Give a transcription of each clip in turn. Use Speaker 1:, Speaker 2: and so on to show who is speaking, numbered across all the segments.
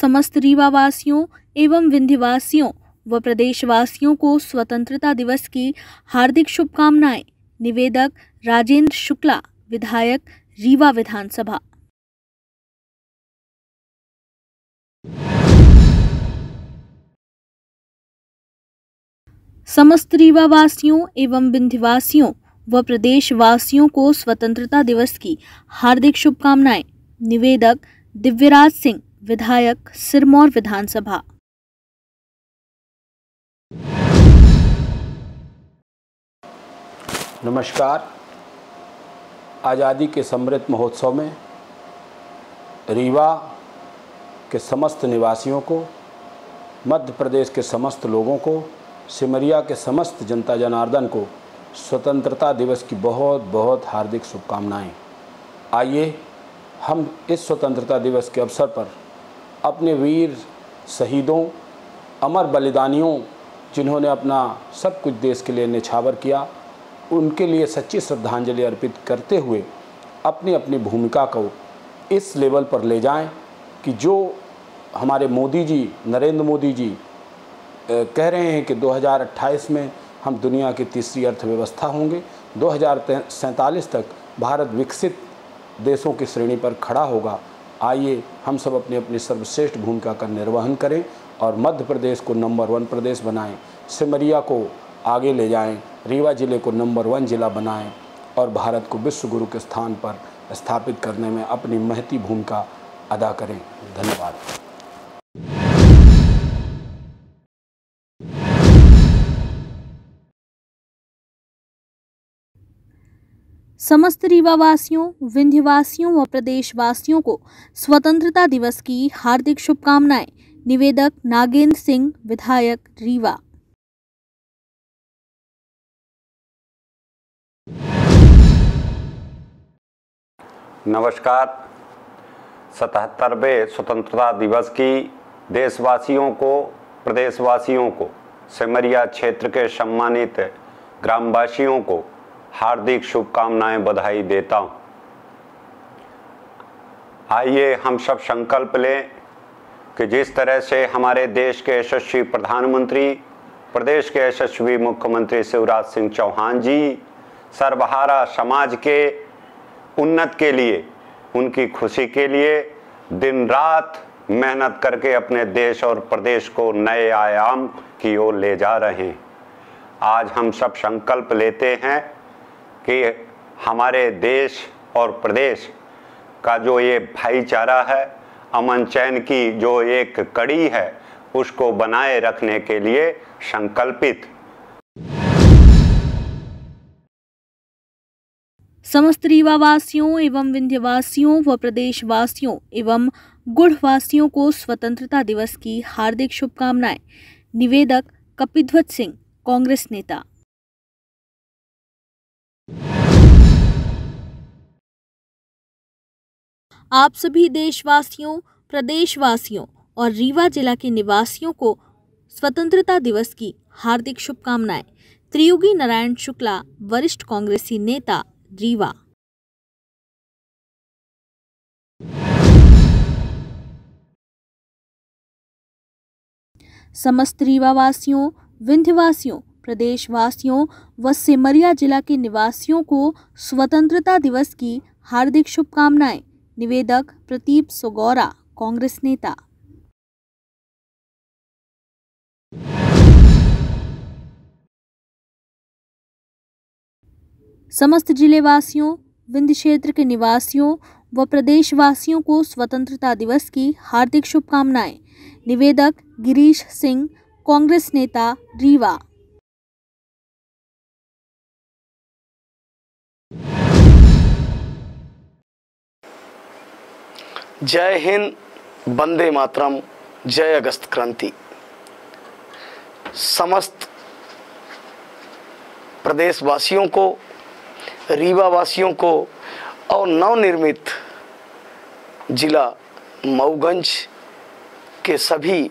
Speaker 1: समस्त रीवावासियों एवं विंध्यवासियों व प्रदेशवासियों को स्वतंत्रता दिवस की हार्दिक शुभकामनाएँ। निवेदक राजेंद्र शुक्ला, विधायक रीवा विधानसभा। समस्त रीवावासियों एवं विंध्यवासियों व प्रदेशवासियों को स्वतंत्रता दिवस की हार्दिक शुभकामनाएँ। निवेदक दिव्यराज सिंह विधायक सिरमौर विधानसभा।
Speaker 2: नमस्कार। आज़ादी के समृद्ध महोत्सव में रीवा के समस्त निवासियों को, मध्य प्रदेश के समस्त लोगों को, सिमरिया के समस्त जनता जनार्दन को स्वतंत्रता दिवस की बहुत बहुत हार्दिक शुभकामनाएँ। आइए हम इस स्वतंत्रता दिवस के अवसर पर अपने वीर शहीदों, अमर बलिदानियों, जिन्होंने अपना सब कुछ देश के लिए निछावर किया, उनके लिए सच्ची श्रद्धांजलि अर्पित करते हुए अपनी अपनी भूमिका को इस लेवल पर ले जाएँ कि जो हमारे मोदी जी, नरेंद्र मोदी जी कह रहे हैं कि 2028 में हम दुनिया की तीसरी अर्थव्यवस्था होंगे, दो हज़ार सैंतालीस तक भारत विकसित देशों की श्रेणी पर खड़ा होगा आइए हम सब अपने अपनी सर्वश्रेष्ठ भूमिका का निर्वहन करें और मध्य प्रदेश को नंबर वन प्रदेश बनाएँ, सिमरिया को आगे ले जाएँ, रीवा ज़िले को नंबर वन ज़िला बनाएँ और भारत को विश्व गुरु के स्थान पर स्थापित करने में अपनी महती भूमिका अदा करें। धन्यवाद।
Speaker 1: समस्त रीवावासियों, विंध्यवासियों व प्रदेशवासियों को स्वतंत्रता दिवस की हार्दिक शुभकामनाएँ। निवेदक नागेंद्र सिंह, विधायक रीवा।
Speaker 3: नमस्कार। सतहत्तरवे स्वतंत्रता दिवस की देशवासियों को, प्रदेशवासियों को, सिमरिया क्षेत्र के सम्मानित ग्रामवासियों को हार्दिक शुभकामनाएँ बधाई देता हूँ। आइए हम सब संकल्प लें कि जिस तरह से हमारे देश के यशस्वी प्रधानमंत्री, प्रदेश के यशस्वी मुख्यमंत्री शिवराज सिंह चौहान जी, सर्वहारा समाज के उन्नत के लिए, उनकी खुशी के लिए दिन रात मेहनत करके अपने देश और प्रदेश को नए आयाम की ओर ले जा रहे हैं। आज हम सब संकल्प लेते हैं कि हमारे देश और प्रदेश का जो ये भाईचारा है, अमन चैन की जो एक कड़ी है, उसको बनाए रखने के लिए संकल्पित।
Speaker 1: समस्त रीवावासियों एवं विंध्यवासियों व प्रदेशवासियों एवं गुढ़वासियों को स्वतंत्रता दिवस की हार्दिक शुभकामनाएँ। निवेदक कपिध्वज सिंह, कांग्रेस नेता। आप सभी देशवासियों, प्रदेशवासियों और रीवा जिला के निवासियों को स्वतंत्रता दिवस की हार्दिक शुभकामनाएँ। त्रियुगी नारायण शुक्ला, वरिष्ठ कांग्रेसी नेता, रीवा। समस्त रीवावासियों, विंध्यवासियों, प्रदेशवासियों व सिमरिया जिला के निवासियों को स्वतंत्रता दिवस की हार्दिक शुभकामनाएँ। निवेदक प्रदीप सोगौरा, कांग्रेस नेता। समस्त ज़िले वासियों विंध्य क्षेत्र के निवासियों व प्रदेशवासियों को स्वतंत्रता दिवस की हार्दिक शुभकामनाएँ। निवेदक गिरीश सिंह, कांग्रेस नेता, रीवा।
Speaker 4: जय हिंद, वंदे मातरम, जय अगस्त क्रांति। समस्त प्रदेशवासियों को रीवा वासियों को और नवनिर्मित जिला मऊगंज के सभी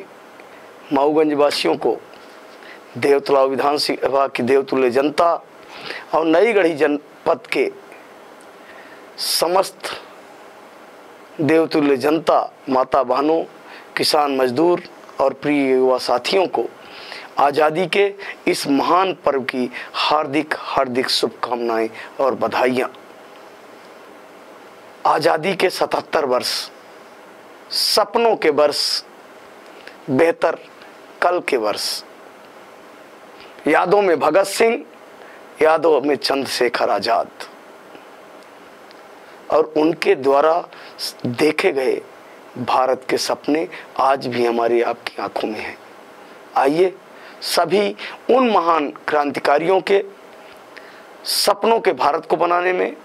Speaker 4: मऊगंज वासियों को देवतला विधानसभा की देवतुल्य जनता और नई गढ़ी जनपद के समस्त देवतुल्य जनता, माता बहनों, किसान मजदूर और प्रिय युवा साथियों को आज़ादी के इस महान पर्व की हार्दिक हार्दिक शुभकामनाएँ और बधाइयाँ। आज़ादी के 77 वर्ष, सपनों के वर्ष, बेहतर कल के वर्ष। यादों में भगत सिंह, यादों में चंद्रशेखर आज़ाद। और उनके द्वारा देखे गए भारत के सपने आज भी हमारी आपकी आँखों में हैं। आइए सभी उन महान क्रांतिकारियों के सपनों के भारत को बनाने में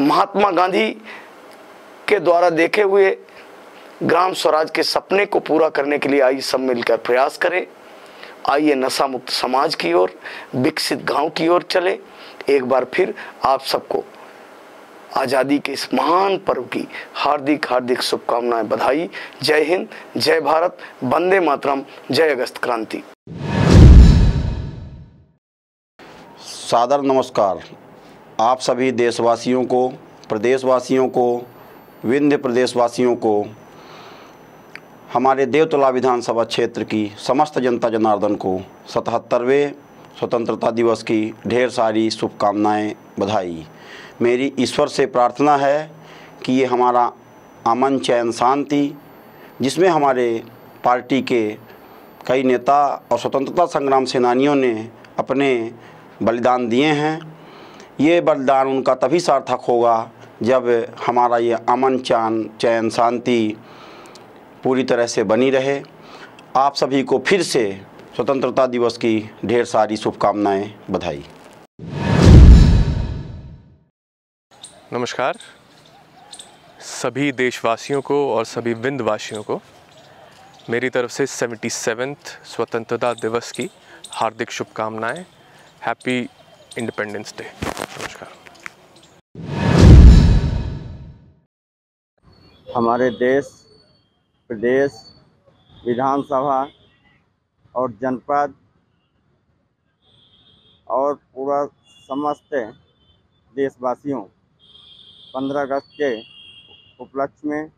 Speaker 4: महात्मा गांधी के द्वारा देखे हुए ग्राम स्वराज के सपने को पूरा करने के लिए आइए सब मिलकर प्रयास करें। आइए नशा मुक्त समाज की ओर, विकसित गाँव की ओर चले। एक बार फिर आप सबको आज़ादी के इस महान पर्व की हार्दिक हार्दिक शुभकामनाएँ बधाई। जय हिंद, जय भारत, वंदे मातरम, जय अगस्त क्रांति।
Speaker 2: सादर नमस्कार। आप सभी देशवासियों को, प्रदेशवासियों को, विंध्य प्रदेशवासियों को, हमारे देवतला विधानसभा क्षेत्र की समस्त जनता जनार्दन को सतहत्तरवें स्वतंत्रता दिवस की ढेर सारी शुभकामनाएँ बधाई। मेरी ईश्वर से प्रार्थना है कि ये हमारा अमन चैन शांति, जिसमें हमारे पार्टी के कई नेता और स्वतंत्रता संग्राम सेनानियों ने अपने बलिदान दिए हैं। ये बलिदान उनका तभी सार्थक होगा जब हमारा ये अमन चैन चैन शांति पूरी तरह से बनी रहे। आप सभी को फिर से स्वतंत्रता दिवस की ढेर सारी शुभकामनाएँ बधाई।
Speaker 5: नमस्कार। सभी देशवासियों को और सभी विंध्यवासियों को, मेरी तरफ़ से सेवेंटी सेवेंथ स्वतंत्रता दिवस की हार्दिक शुभकामनाएँ। हैप्पी इंडिपेंडेंस डे नमस्कार।
Speaker 6: हमारे देश, प्रदेश, विधानसभा और जनपद और पूरा समस्त देशवासियों पंद्रह अगस्त के उपलक्ष्य में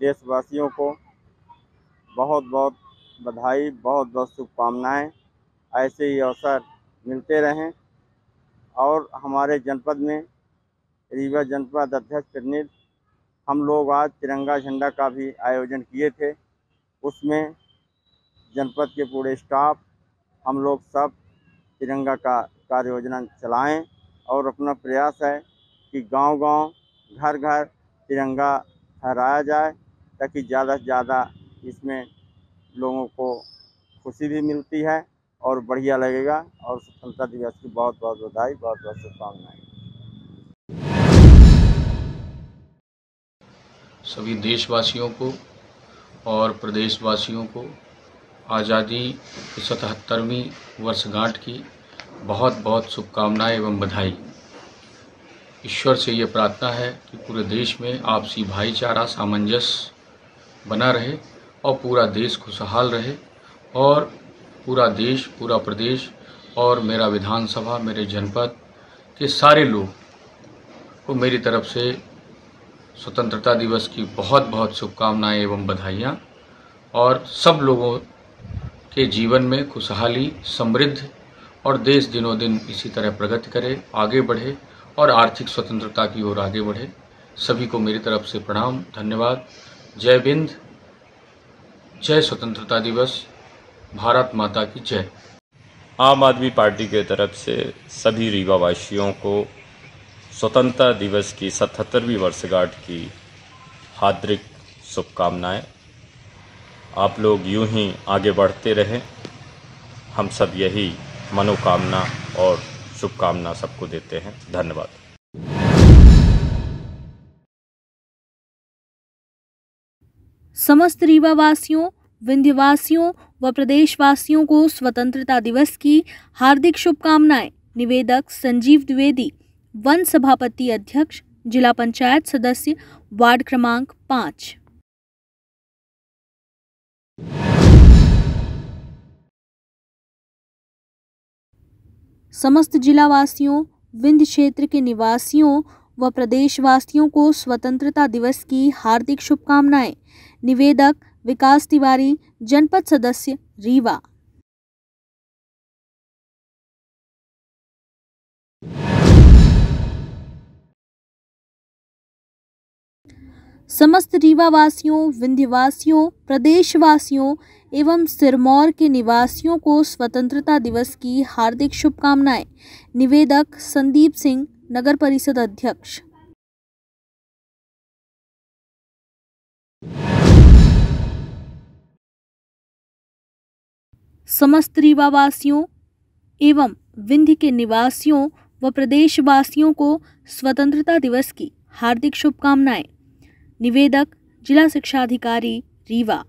Speaker 6: देशवासियों को बहुत बहुत बधाई, बहुत बहुत शुभकामनाएँ। ऐसे ही अवसर मिलते रहें। और हमारे जनपद में रीवा जनपद अध्यक्ष प्रतिनिधि हम लोग आज तिरंगा झंडा का भी आयोजन किए थे। उसमें जनपद के पूरे स्टाफ, हम लोग सब तिरंगा का कार्य योजना चलाएँ। और अपना प्रयास है कि गांव-गांव घर घर तिरंगा फहराया जाए, ताकि ज़्यादा से ज़्यादा इसमें लोगों को खुशी भी मिलती है और बढ़िया लगेगा। और स्वतंत्रता दिवस की बहुत बहुत बधाई, बहुत बहुत शुभकामनाएँ।
Speaker 7: सभी देशवासियों को और प्रदेशवासियों को आज़ादी सतहत्तरवीं वर्षगांठ की बहुत बहुत शुभकामनाएँ एवं बधाई। ईश्वर से ये प्रार्थना है कि पूरे देश में आपसी भाईचारा सामंजस्य बना रहे और पूरा देश खुशहाल रहे और पूरा देश, पूरा प्रदेश और मेरा विधानसभा, मेरे जनपद के सारे लोग को मेरी तरफ़ से स्वतंत्रता दिवस की बहुत बहुत शुभकामनाएँ एवं बधाइयाँ और सब लोगों के जीवन में खुशहाली, समृद्ध और देश दिनों दिन इसी तरह प्रगति करे, आगे बढ़े और आर्थिक स्वतंत्रता की ओर आगे बढ़े। सभी को मेरी तरफ़ से प्रणाम, धन्यवाद। जय बिंद। जय स्वतंत्रता दिवस। भारत माता की जय।
Speaker 8: आम आदमी पार्टी के तरफ़ से सभी रीवावासियों को स्वतंत्रता दिवस की सतहत्तरवीं वर्षगांठ की हार्दिक शुभकामनाएँ। आप लोग यूँ ही आगे बढ़ते रहें। हम सब यही मनोकामना और शुभकामना सबको देते हैं। धन्यवाद।
Speaker 1: समस्त रीवावासियों, विंध्यवासियों व प्रदेशवासियों को स्वतंत्रता दिवस की हार्दिक शुभकामनाएँ। निवेदक संजीव द्विवेदी, वन सभापति अध्यक्ष, जिला पंचायत सदस्य, वार्ड क्रमांक पाँच। समस्त जिलावासियों, विंध्य क्षेत्र के निवासियों व प्रदेशवासियों को स्वतंत्रता दिवस की हार्दिक शुभकामनाएँ। निवेदक विकास तिवारी, जनपद सदस्य, रीवा। समस्त रीवा वासियों विंध्यवासियों, प्रदेशवासियों एवं सिरमौर के निवासियों को स्वतंत्रता दिवस की हार्दिक शुभकामनाएँ। निवेदक संदीप सिंह, नगर परिषद अध्यक्ष। समस्त रीवा वासियों एवं विंध्य के निवासियों व प्रदेशवासियों को स्वतंत्रता दिवस की हार्दिक शुभकामनाएँ। निवेदक, जिला शिक्षा अधिकारी रीवा।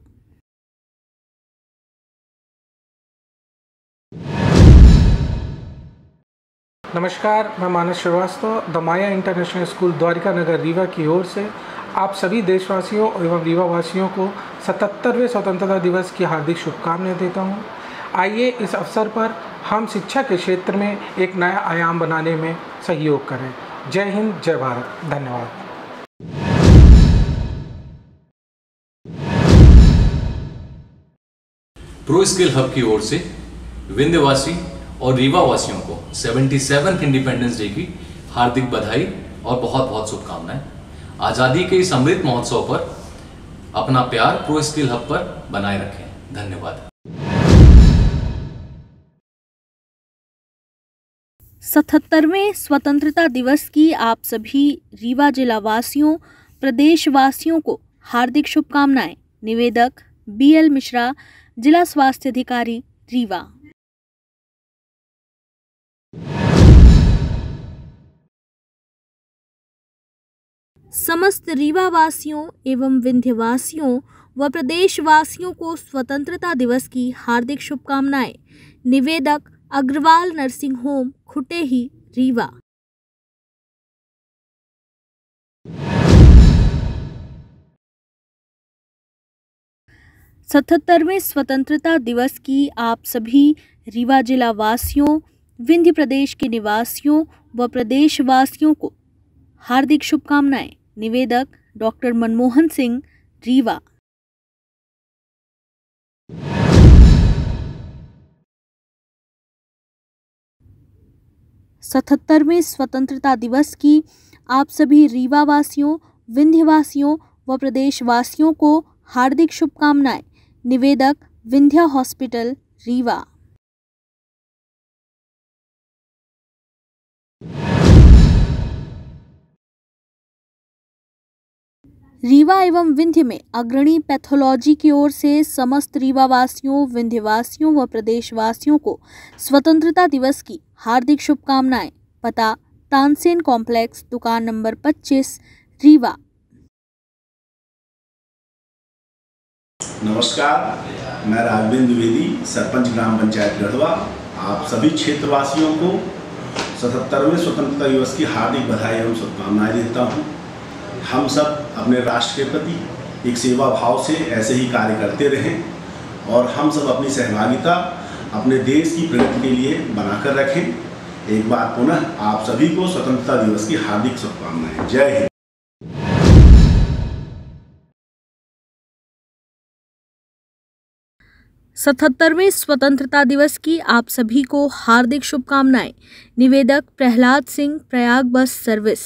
Speaker 9: नमस्कार, मैं Manas Shrivastava, the Maya International School Dwarika Nagar Rewa की ओर से आप सभी देशवासियों एवं रीवा वासियों को 77वें स्वतंत्रता दिवस की हार्दिक शुभकामनाएँ देता हूँ। आइए इस अवसर पर हम शिक्षा के क्षेत्र में एक नया आयाम बनाने में सहयोग करें। जय हिंद, जय भारत। धन्यवाद।
Speaker 10: प्रो स्किल हब की ओर से विंध्यवासी और रीवा वासियों को 77 इंडिपेंडेंस डे की हार्दिक बधाई और बहुत बहुत शुभकामनाएँ। आज़ादी के इस अमृत महोत्सव पर अपना प्यार प्रो स्किल हब पर बनाए रखें। धन्यवाद।
Speaker 1: सतहत्तरवें स्वतंत्रता दिवस की आप सभी रीवा जिला वासियों प्रदेशवासियों को हार्दिक शुभकामनाएँ। निवेदक बी एल मिश्रा जिला स्वास्थ्य अधिकारी रीवा। समस्त रीवा वासियों एवं विंध्यवासियों व प्रदेशवासियों को स्वतंत्रता दिवस की हार्दिक शुभकामनाएँ। निवेदक अग्रवाल नर्सिंग होम खुटेही रीवा। सतहत्तरवें स्वतंत्रता दिवस की आप सभी रीवा जिला वासियों विंध्य प्रदेश के निवासियों व प्रदेशवासियों को हार्दिक शुभकामनाएँ। निवेदक डॉक्टर मनमोहन सिंह, रीवा। सतहत्तरवें स्वतंत्रता दिवस की आप सभी रीवा वासियों विंध्यवासियों व प्रदेशवासियों को हार्दिक शुभकामनाएँ। निवेदक, विंध्या हॉस्पिटल, रीवा। रीवा एवं विंध्य में अग्रणी पैथोलॉजी की ओर से समस्त रीवा वासियों विंध्यवासियों व प्रदेशवासियों को स्वतंत्रता दिवस की हार्दिक शुभकामनाएँ। पता, तानसेन कॉम्प्लेक्स, दुकान नंबर 25 रीवा।
Speaker 11: नमस्कार, मैं राघवेंद्र द्विवेदी, सरपंच ग्राम पंचायत गढ़वा। आप सभी क्षेत्रवासियों को सतहत्तरवें स्वतंत्रता दिवस की हार्दिक बधाई एवं शुभकामनाएँ देता हूँ। हम सब अपने राष्ट्र के प्रति एक सेवा भाव से ऐसे ही कार्य करते रहें और हम सब अपनी सहभागिता अपने देश की प्रगति के लिए बनाकर रखें। एक बार पुनः आप सभी को स्वतंत्रता दिवस की हार्दिक शुभकामनाएँ। जय हिंद।
Speaker 1: सतहत्तरवें स्वतंत्रता दिवस की आप सभी को हार्दिक शुभकामनाएँ। निवेदक प्रहलाद सिंह, प्रयाग बस सर्विस।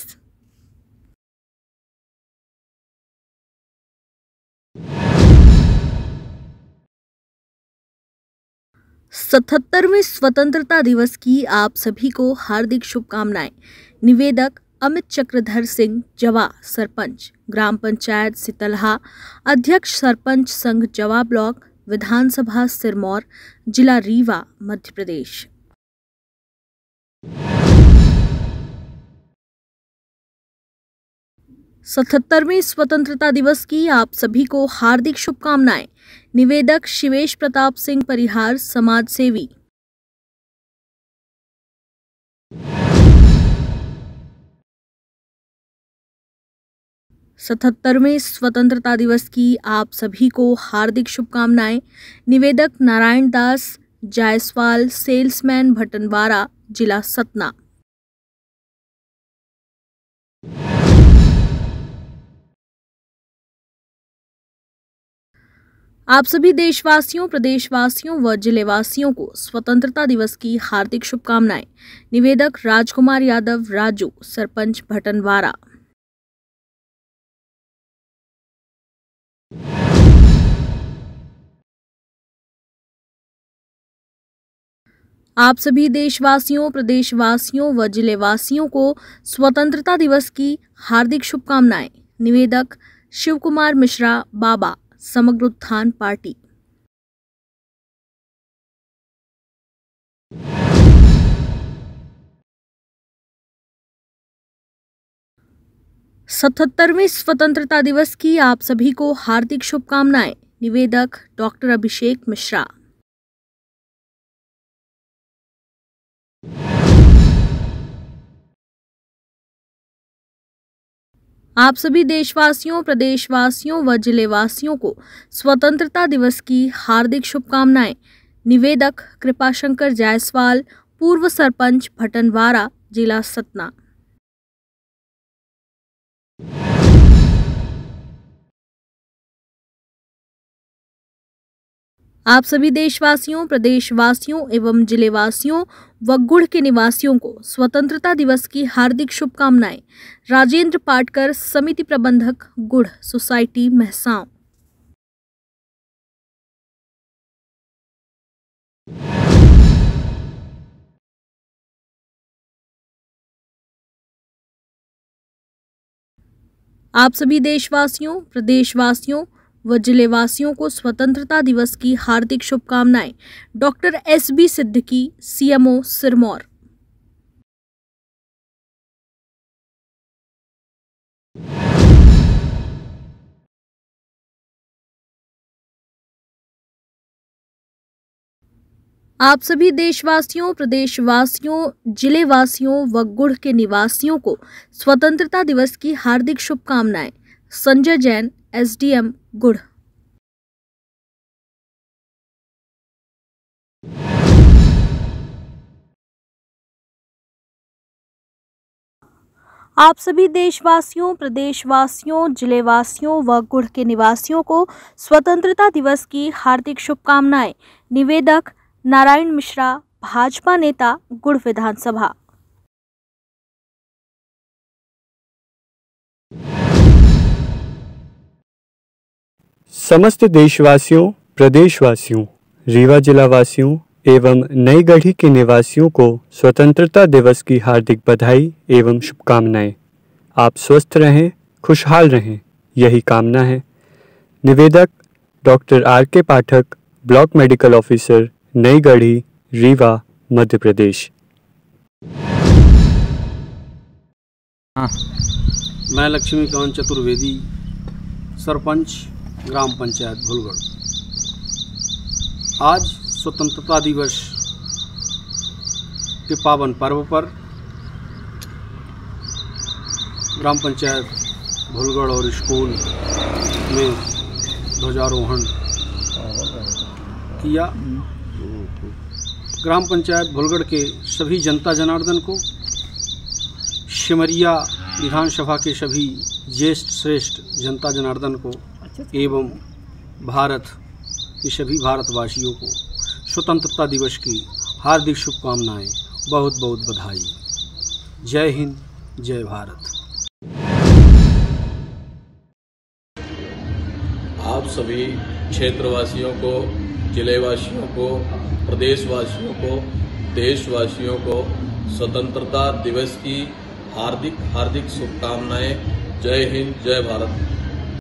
Speaker 1: सतहत्तरवें स्वतंत्रता दिवस की आप सभी को हार्दिक शुभकामनाएँ। निवेदक अमित चक्रधर सिंह, जवा सरपंच, ग्राम पंचायत सितलहा, अध्यक्ष सरपंच संघ जवा ब्लॉक विधानसभा सिरमौर, जिला रीवा, मध्य प्रदेश। सतहत्तरवें स्वतंत्रता दिवस की आप सभी को हार्दिक शुभकामनाएँ। निवेदक शिवेश प्रताप सिंह, परिहार समाज सेवी सतहत्तरवें स्वतंत्रता दिवस की आप सभी को हार्दिक शुभकामनाएँ। निवेदक नारायण दास, जायसवाल सेल्समैन भटनवारा, जिला सतना। आप सभी देशवासियों, प्रदेशवासियों व जिलेवासियों को स्वतंत्रता दिवस की हार्दिक शुभकामनाएँ। निवेदक राजकुमार यादव, राजू, सरपंच भटनवारा। आप सभी देशवासियों, प्रदेशवासियों व जिलेवासियों को स्वतंत्रता दिवस की हार्दिक शुभकामनाएँ। निवेदक शिव कुमार मिश्रा, बाबा, समग्र उत्थान पार्टी। सतहत्तरवें स्वतंत्रता दिवस की आप सभी को हार्दिक शुभकामनाएँ। निवेदक डॉक्टर अभिषेक मिश्रा। आप सभी देशवासियों, प्रदेशवासियों व जिलेवासियों को स्वतंत्रता दिवस की हार्दिक शुभकामनाएँ। निवेदक कृपाशंकर जायसवाल, पूर्व सरपंच भटनवारा, जिला सतना। आप सभी देशवासियों, प्रदेशवासियों एवं जिलेवासियों व गुड़ के निवासियों को स्वतंत्रता दिवस की हार्दिक शुभकामनाएँ। राजेंद्र पाटकर, समिति प्रबंधक गुड़ सोसाइटी, महसाव। आप सभी देशवासियों, प्रदेशवासियों व जिलेवासियों को स्वतंत्रता दिवस की हार्दिक शुभकामनाएँ। Doctor S B Siddiqui, CMO Sirmour. आप सभी देशवासियों, प्रदेशवासियों, जिलेवासियों व गुढ़ के निवासियों को स्वतंत्रता दिवस की हार्दिक शुभकामनाएँ। संजय जैन एसडीएम गुड़। आप सभी देशवासियों, प्रदेशवासियों, जिलेवासियों व गुड़ के निवासियों को स्वतंत्रता दिवस की हार्दिक शुभकामनाएँ। निवेदक नारायण मिश्रा, भाजपा नेता, गुड़ विधानसभा।
Speaker 12: समस्त देशवासियों, प्रदेशवासियों, रीवा जिला वासियों एवं नई गढ़ी के निवासियों को स्वतंत्रता दिवस की हार्दिक बधाई एवं शुभकामनाएँ। आप स्वस्थ रहें, खुशहाल रहें, यही कामना है। निवेदक डॉक्टर आर के पाठक, ब्लॉक मेडिकल ऑफिसर नई गढ़ी रीवा, मध्य प्रदेश।
Speaker 13: हाँ। मैं लक्ष्मीकांत चतुर्वेदी, सरपंच। ग्राम पंचायत भूलगढ़। आज स्वतंत्रता दिवस के पावन पर्व पर ग्राम पंचायत भूलगढ़ और स्कूल में ध्वजारोहण किया। ग्राम पंचायत भूलगढ़ के सभी जनता जनार्दन को, सिमरिया विधानसभा के सभी ज्येष्ठ, श्रेष्ठ जनता जनार्दन को एवं भारत के सभी भारतवासियों को स्वतंत्रता दिवस की हार्दिक शुभकामनाएँ, बहुत बहुत बधाई। जय हिंद, जय भारत।
Speaker 14: आप सभी क्षेत्रवासियों को, जिलेवासियों को, प्रदेशवासियों को, देशवासियों को स्वतंत्रता दिवस की हार्दिक हार्दिक शुभकामनाएँ। जय हिंद, जय भारत।